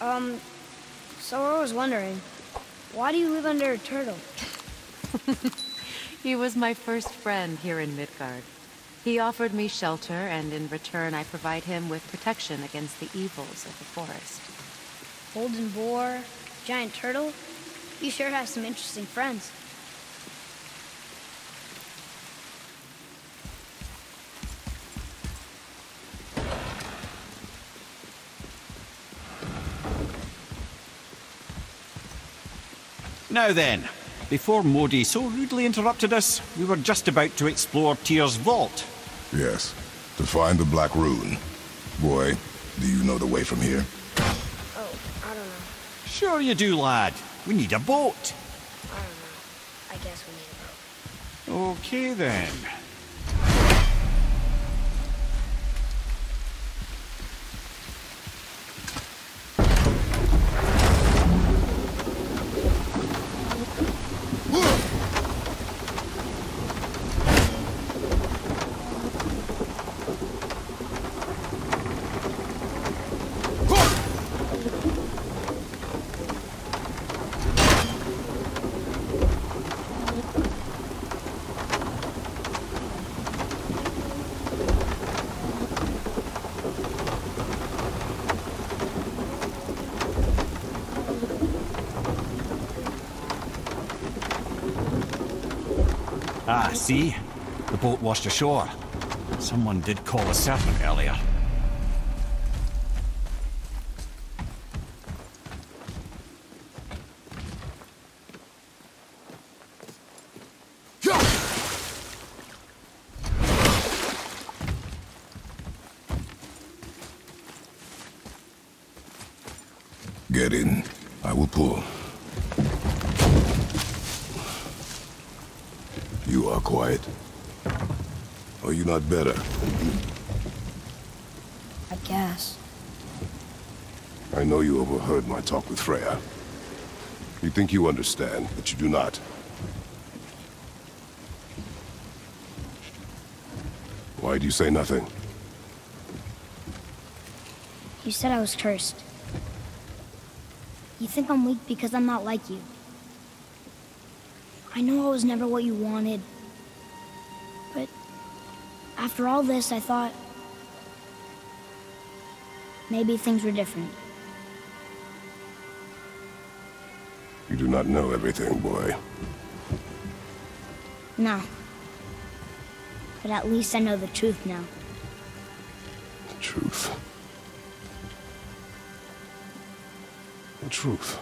Um, so I was wondering, why do you live under a turtle? he was my first friend here in Midgard. He offered me shelter, and in return I provide him with protection against the evils of the forest. Golden boar, giant turtle? You sure have some interesting friends. Now then, before Modi so rudely interrupted us, we were just about to explore Tyr's vault. Yes, to find the Black Rune. Boy, do you know the way from here? Oh, I don't know. Sure you do, lad. We need a boat. I don't know. I guess we need a boat. Okay then. See? The boat washed ashore. Someone did call a serpent earlier. Get in. I will pull. You are quiet. Not better? I guess. I know you overheard my talk with Freya. You think you understand, but you do not. Why do you say nothing? You said I was cursed. You think I'm weak because I'm not like you. I know I was never what you wanted. After all this, I thought maybe things were different. You do not know everything, boy. No. But at least I know the truth now. The truth. The truth.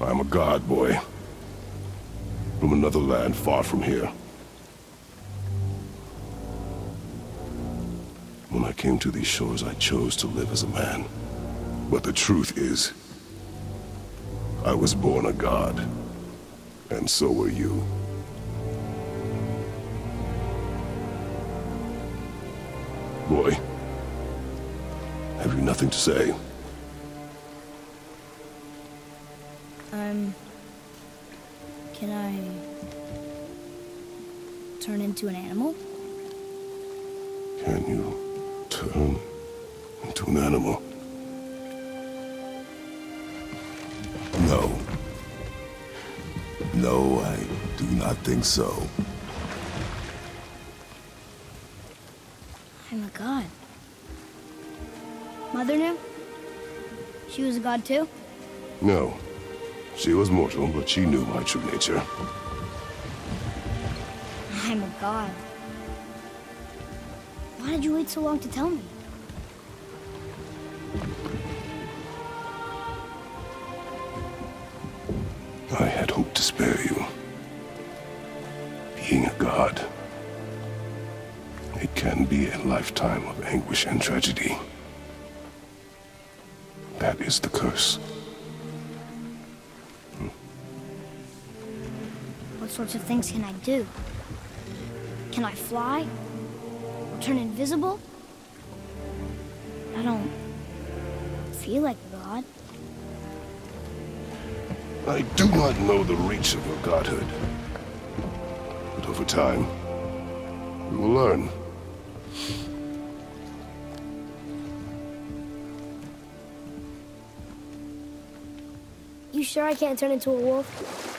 I am a god, boy. From another land far from here. When I came to these shores, I chose to live as a man. But the truth is, I was born a god. And so were you. Boy, have you nothing to say? Can I turn into an animal? Can you turn into an animal? No. No, I do not think so. I'm a god. Mother knew? She was a god too? No. She was mortal, but she knew my true nature. I'm a god. Why did you wait so long to tell me? I had hoped to spare you. Being a god, it can be a lifetime of anguish and tragedy. That is the curse. sorts of things can I do? Can I fly? Or turn invisible? I don't feel like God. I do not know the reach of your godhood. But over time, you will learn. You sure I can't turn into a wolf?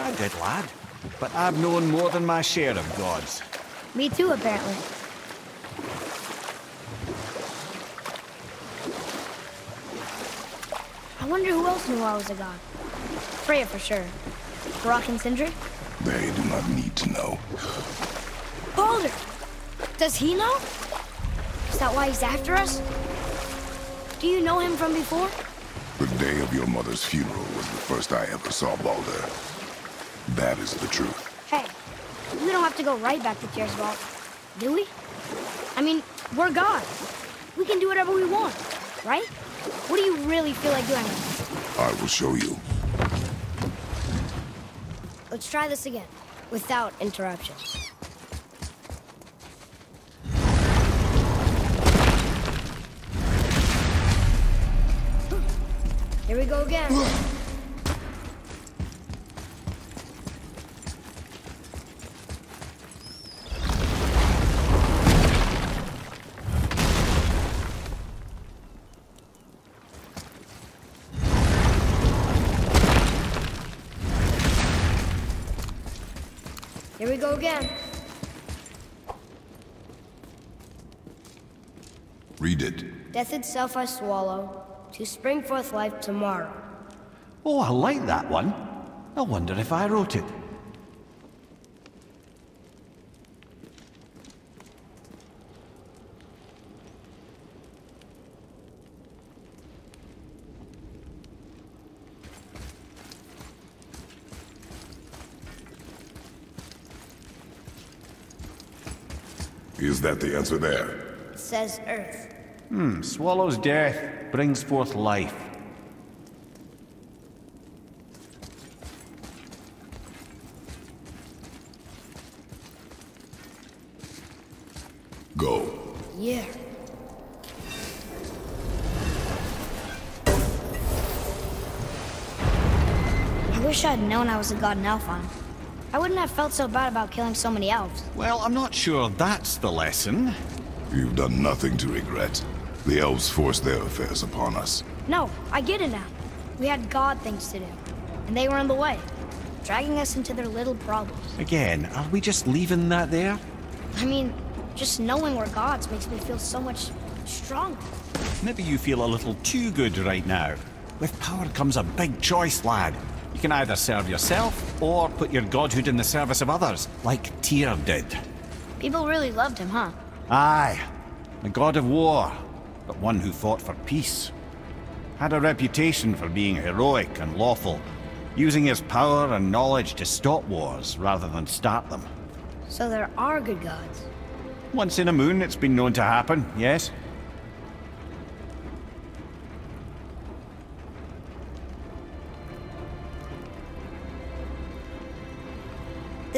I did, lad. But I've known more than my share of gods. Me too, apparently. I wonder who else knew I was a god. Freya for sure. Brok and Sindri? They do not need to know. Baldur! Does he know? Is that why he's after us? Do you know him from before? The day of your mother's funeral was the first I ever saw Baldur. That is the truth. Hey, we don't have to go right back to Tyr's vault, do we? I mean, we're gods. We can do whatever we want, right? What do you really feel like doing? I will show you. Let's try this again, without interruptions. Here we go again. go again. Read it. Death itself I swallow, to spring forth life tomorrow. Oh, I like that one. I wonder if I wrote it. Is that the answer there? It says Earth. Hmm, swallows death, brings forth life. Go. Yeah. I wish I'd known I was a god in Alfheim. I wouldn't have felt so bad about killing so many elves. Well, I'm not sure that's the lesson. You've done nothing to regret. The elves forced their affairs upon us. No, I get it now. We had god things to do, and they were in the way, dragging us into their little problems. Again, are we just leaving that there? I mean, just knowing we're gods makes me feel so much stronger. Maybe you feel a little too good right now. With power comes a big choice, lad. You can either serve yourself, or put your godhood in the service of others, like Tyr did. People really loved him, huh? Aye, a god of war, but one who fought for peace. Had a reputation for being heroic and lawful, using his power and knowledge to stop wars rather than start them. So there are good gods. Once in a moon, it's been known to happen, yes?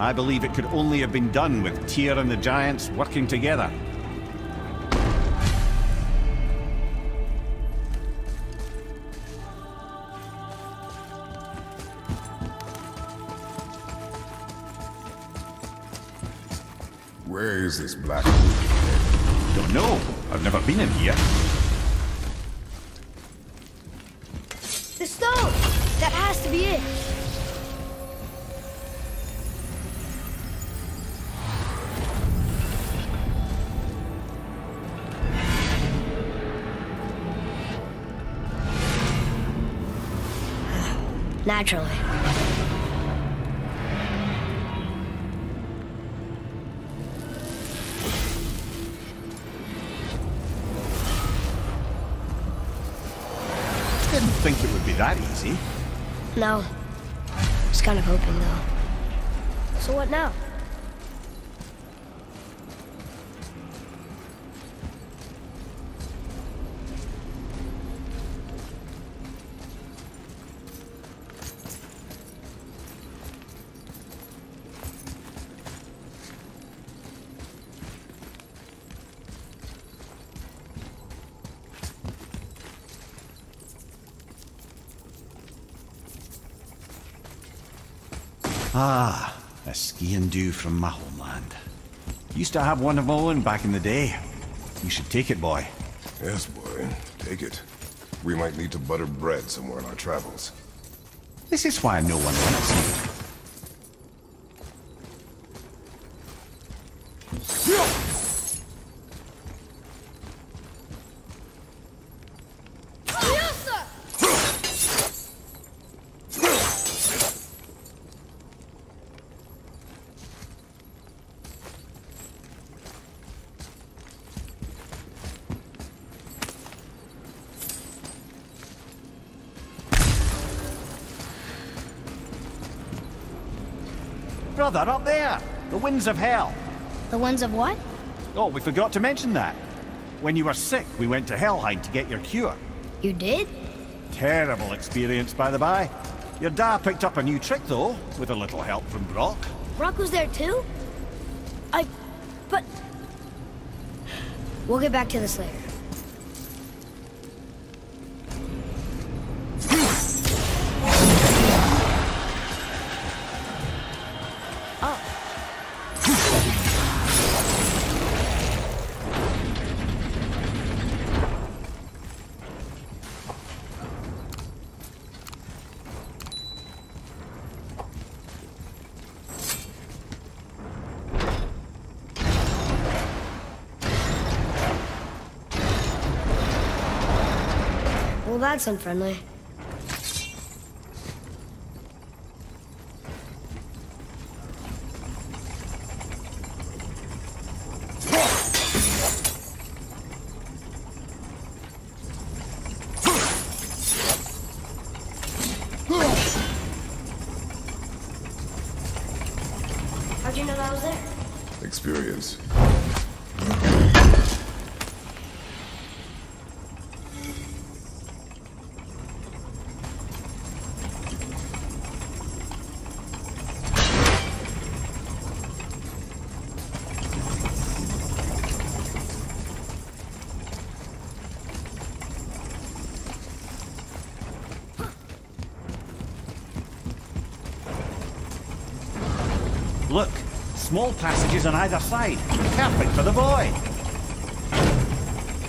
I believe it could only have been done with Tyr and the Giants working together. Where is this black? Don't know. I've never been in here. Naturally. Didn't think it would be that easy. No. I Was kind of hoping, though. So what now? Ah, a do from my homeland. Used to have one of my own back in the day. You should take it, boy. Yes, boy. Take it. We might need to butter bread somewhere in our travels. This is why no one wants you. Brother, up there! The winds of Hel! The ones of what? Oh, we forgot to mention that. When you were sick, we went to Helheim to get your cure. You did? Terrible experience, by the by. Your dad picked up a new trick, though, with a little help from Brok. Brok was there too? I... but... We'll get back to this later. That's unfriendly. How'd you know that was there? Experience. Look, small passages on either side. Perfect for the boy.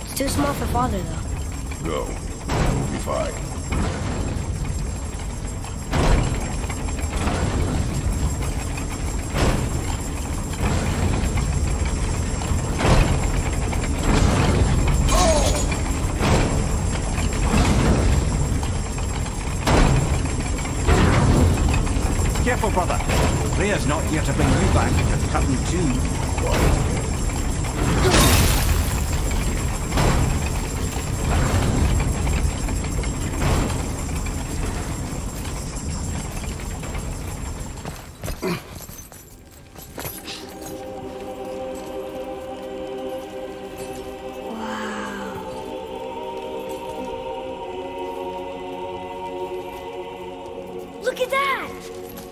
It's too small for father, though. Go. We'll be fine. Careful, brother. Rhea's not here to bring you back to too. Look at that!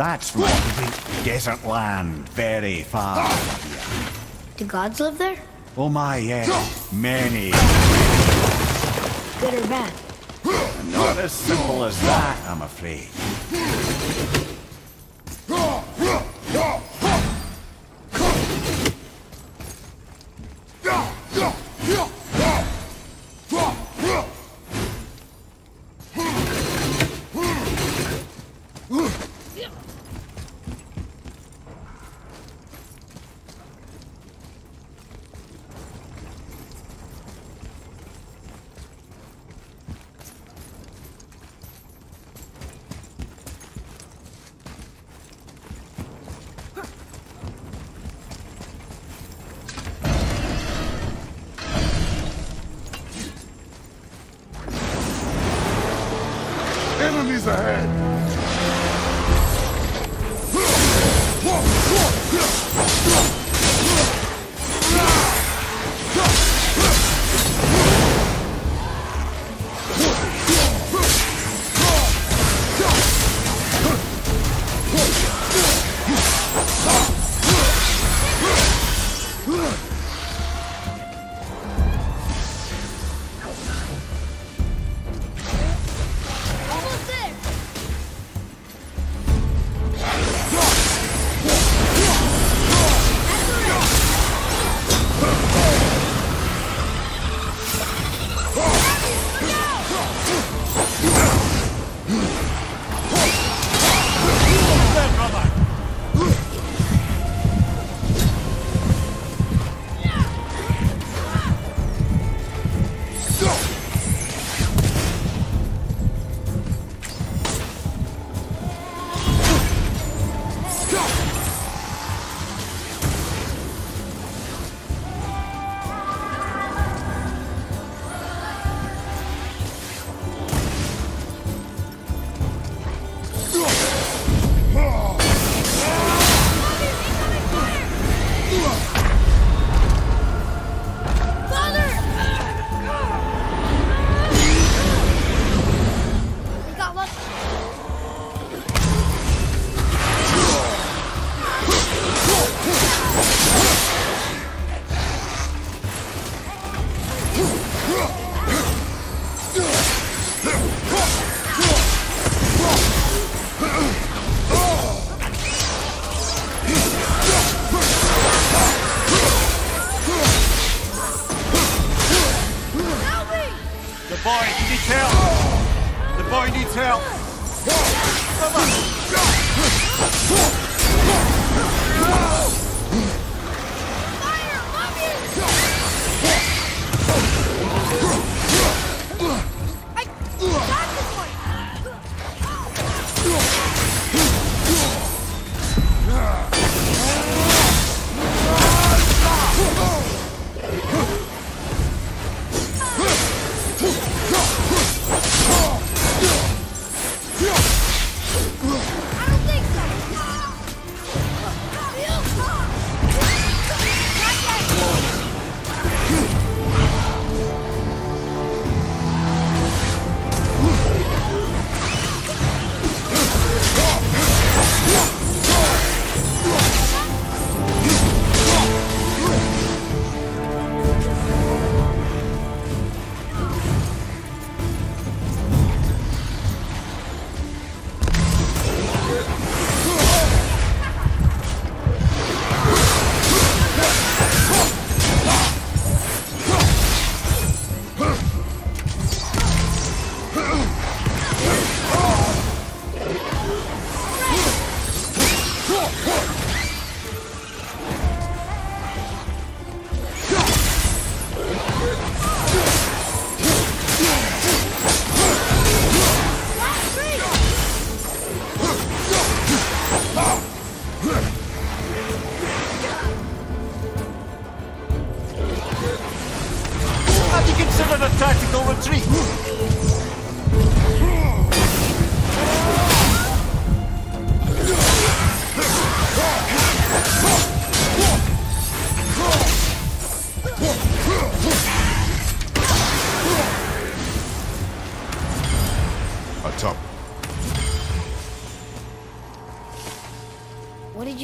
That's from a great desert land, very far. Do gods live there? Oh my, yes, many. Good or bad? Not as simple as that, I'm afraid. Ahead!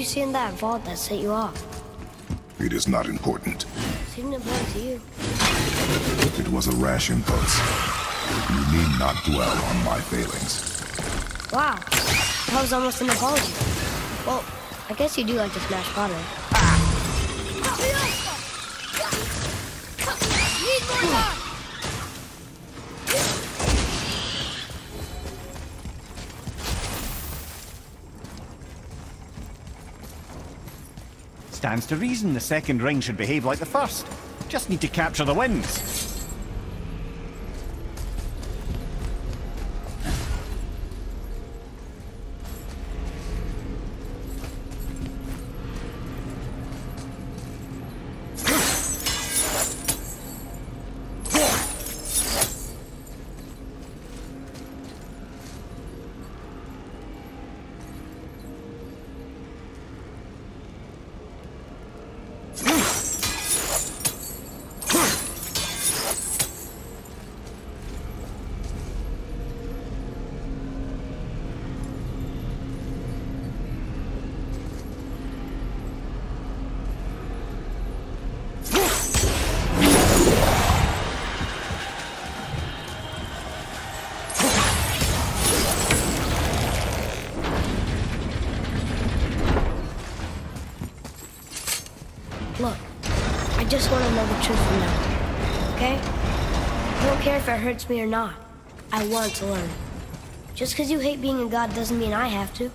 See in that vault that set you off? It is not important. Seemed important to you. It was a rash impulse. You need not dwell on my failings. Wow. That was almost an apology. Well, I guess you do like to smash pottery. Need more time! Hmm. Stands to reason the second ring should behave like the first. Just need to capture the winds. Just want to know the truth from now. Okay? I don't care if it hurts me or not. I want to learn. Just because you hate being a god doesn't mean I have to.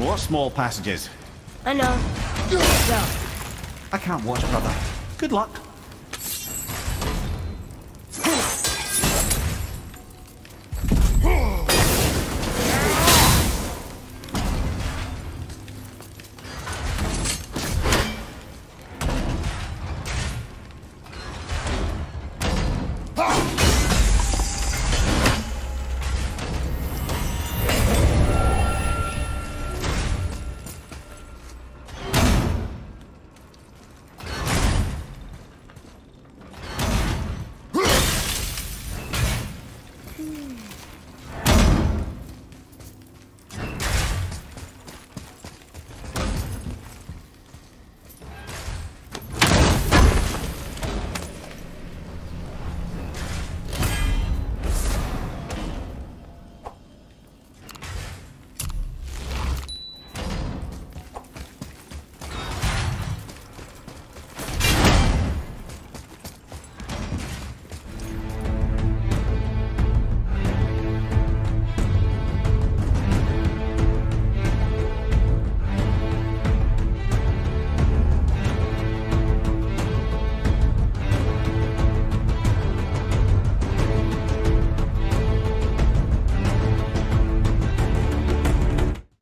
More small passages. I know. Go. I can't watch, brother. Good luck. Mm.